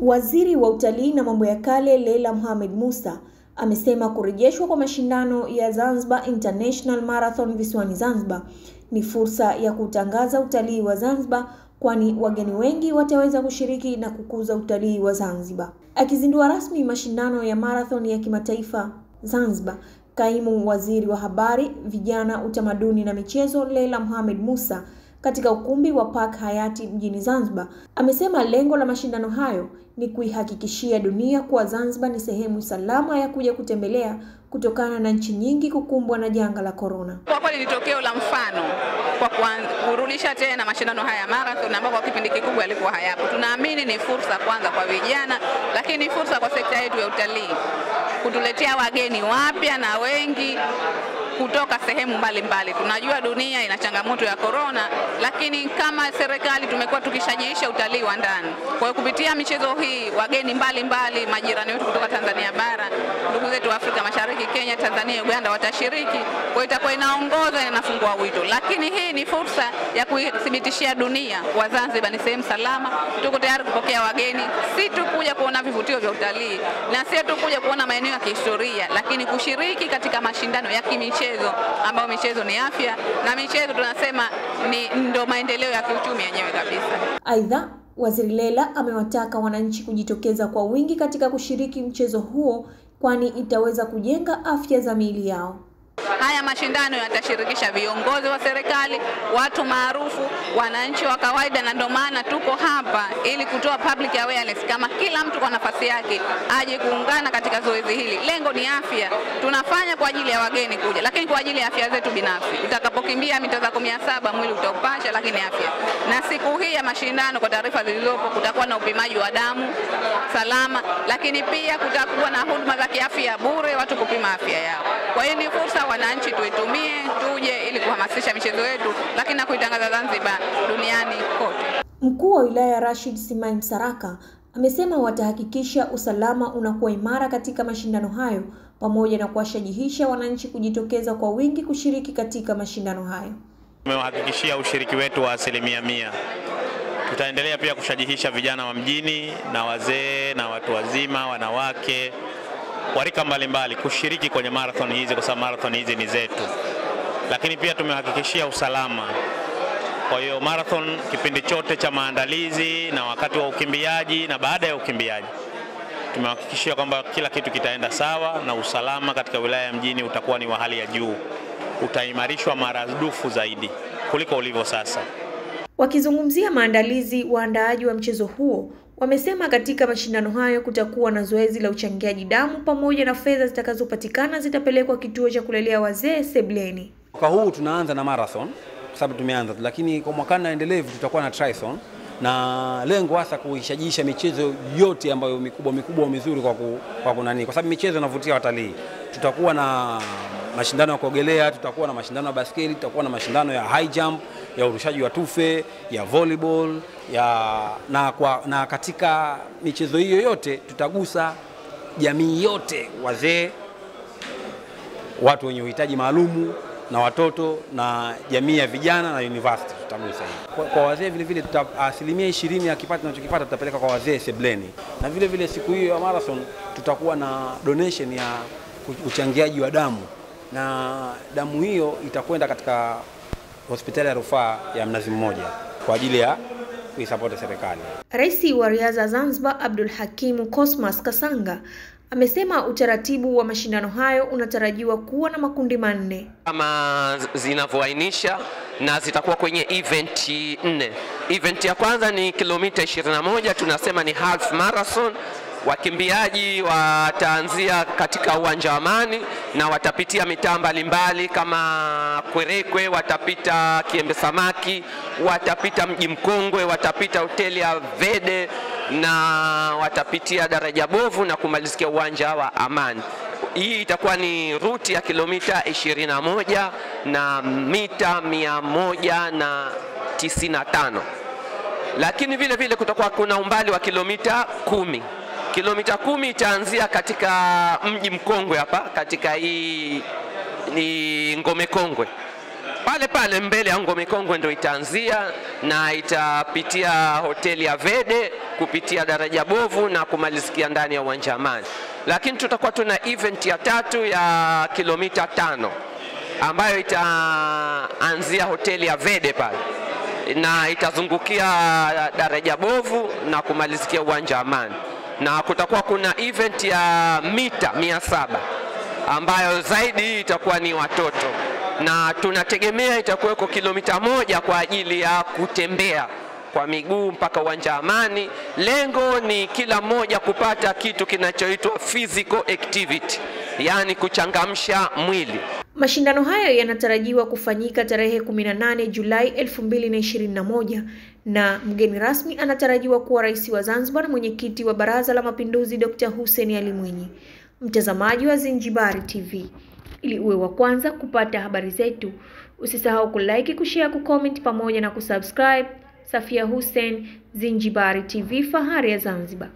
Waziri wa Utalii na Mambo ya Kale Leila Mohamed Musa amesema kurejeshwa kwa mashindano ya Zanzibar International Marathon visiwani Zanzibar ni fursa ya kutangaza utalii wa Zanzibar kwani wageni wengi wataweza kushiriki na kukuza utalii wa Zanzibar. Akizindua rasmi mashindano ya marathon ya kimataifa Zanzibar, Kaimu Waziri wa Habari, Vijana, Utamaduni na Michezo Leila Mohamed Musa katika ukumbi wa Park Hayati mjini Zanzibar amesema lengo la mashindano hayo ni kuihakikishia dunia kuwa Zanzibar ni sehemu salama ya kuja kutembelea kutokana na nchi nyingi kukumbwa na janga la korona. Kwa kweli ni tokeo la mfano kwa kurudisha tena mashindano haya ya marathon ambayo kwa kipindi kikubwa yalikuwa hayapo. Tunaamini ni fursa kwanza kwa vijana, lakini ni fursa kwa sekta yetu ya utalii kutuletea wageni wapya na wengi kutoka sehemu mbalimbali. Tunajua dunia ina changamoto ya korona, lakini kama serikali tumekuwa tukishajiisha utalii wa ndani. Kwa hiyo kupitia michezo hii wageni mbalimbali, majirani wetu kutoka Tanzania bara, ndugu zetu Afrika Mashariki, Kenya, Tanzania, Uganda watashiriki. Kwa hiyo itakuwa inaongoza na inafungua wito, lakini hii ni fursa ya kuithibitishia dunia kwa Zanzibar ni sehemu salama. Tuko tayari kupokea wageni, si tu kuja kuona vivutio vya utalii na si tu kuja kuona maeneo ya kihistoria, lakini kushiriki katika mashindano ya kimichezo michezo ambayo michezo ni afya na michezo tunasema ni ndo maendeleo ya kiuchumi yenyewe kabisa. Aidha, Waziri Lela amewataka wananchi kujitokeza kwa wingi katika kushiriki mchezo huo kwani itaweza kujenga afya za miili yao. Haya mashindano yatashirikisha viongozi wa serikali, watu maarufu, wananchi wa kawaida, na ndio maana tuko hapa ili kutoa public awareness, kama kila mtu kwa nafasi yake aje kuungana katika zoezi hili. Lengo ni afya, tunafanya kwa ajili ya wageni kuja, lakini kwa ajili ya afya zetu binafsi. Utakapokimbia mita zako mia saba mwili utaupasha, lakini afya. Na siku hii ya mashindano, kwa taarifa zilizopo, kutakuwa na upimaji wa damu salama, lakini pia kutakuwa na huduma za kiafya bure, watu kupima afya yao. Kwa hiyo ni fursa wananchi tuitumie, tuje ili kuhamasisha michezo yetu, lakini na kuitangaza Zanzibar duniani kote. Mkuu wa wilaya Rashid Simai Msaraka amesema watahakikisha usalama unakuwa imara katika mashindano hayo pamoja na kuwashajihisha wananchi kujitokeza kwa wingi kushiriki katika mashindano hayo. Tumewahakikishia ushiriki wetu wa asilimia mia. Tutaendelea pia kushajihisha vijana wa mjini na wazee na watu wazima, wanawake warika mbalimbali kushiriki kwenye marathon hizi kwa sababu marathon hizi ni zetu, lakini pia tumehakikishia usalama. Kwa hiyo marathon kipindi chote cha maandalizi na wakati wa ukimbiaji na baada ya ukimbiaji tumehakikishia kwamba kila kitu kitaenda sawa na usalama katika wilaya ya mjini utakuwa ni wa hali ya juu, utaimarishwa maradufu zaidi kuliko ulivyo sasa. Wakizungumzia maandalizi, waandaaji wa mchezo huo wamesema katika mashindano hayo kutakuwa na zoezi la uchangiaji damu pamoja na fedha zitakazopatikana zitapelekwa kituo cha kulelea wazee Sebleni. Mwaka huu tunaanza na marathon kwa sababu tumeanza, lakini kwa mwakani na endelevu tutakuwa na triathlon na lengo hasa kuishajiisha michezo yote ambayo mikubwa mikubwa mizuri kwa, ku, kwa kunani, kwa sababu michezo inavutia watalii. Tutakuwa na mashindano ya kuogelea, tutakuwa na mashindano ya baskeli, tutakuwa na mashindano ya high jump, ya urushaji wa tufe, ya volleyball, ya na, kwa, na katika michezo hiyo yote tutagusa jamii yote, wazee, watu wenye uhitaji maalumu na watoto na jamii ya vijana na university tutagusa hivi. Kwa, kwa wazee vile vile tuta, asilimia ishirini ya kipato tunachokipata tutapeleka kwa wazee Sebleni, na vile vile siku hiyo ya marathon tutakuwa na donation ya uchangiaji wa damu, na damu hiyo itakwenda katika hospitali ya rufaa ya Mnazi Mmoja kwa ajili ya kuisapoti serikali. Rais wa Riadha Zanzibar Abdul Hakim Cosmas Kasanga amesema utaratibu wa mashindano hayo unatarajiwa kuwa na makundi manne kama zinavyoainisha na zitakuwa kwenye event nne. Event ya kwanza ni kilomita 21, tunasema ni half marathon. Wakimbiaji wataanzia katika uwanja wa Amani na watapitia mitaa mbalimbali kama Kwerekwe, watapita Kiembe Samaki, watapita Mji Mkongwe, watapita hoteli ya Vede na watapitia daraja bovu na kumalizikia uwanja wa Amani. Hii itakuwa ni ruti ya kilomita 21 na mita 195, lakini vile vile kutakuwa kuna umbali wa kilomita kumi. Kilomita kumi itaanzia katika mji mkongwe hapa katika hii ni Ngome Kongwe pale pale mbele ya Ngome Kongwe ndo itaanzia na itapitia hoteli ya Vede kupitia daraja bovu na kumalizikia ndani ya uwanja Amani. Lakini tutakuwa tuna event ya tatu ya kilomita tano ambayo itaanzia hoteli ya Vede pale na itazungukia daraja bovu na kumalizikia uwanja Amani, na kutakuwa kuna event ya mita mia saba ambayo zaidi itakuwa ni watoto, na tunategemea itakuweko kilomita moja kwa ajili ya kutembea kwa miguu mpaka uwanja Amani. Lengo ni kila mmoja kupata kitu kinachoitwa physical activity, yaani kuchangamsha mwili. Mashindano hayo yanatarajiwa kufanyika tarehe 18 Julai 2021 na mgeni rasmi anatarajiwa kuwa Rais wa Zanzibar mwenyekiti wa Baraza la Mapinduzi Dr. Hussein Ali Mwinyi. Mtazamaji wa Zinjibari TV, ili uwe wa kwanza kupata habari zetu, usisahau kulike, kushare, kucomment pamoja na kusubscribe. Safia Hussein, Zinjibari TV, fahari ya Zanzibar.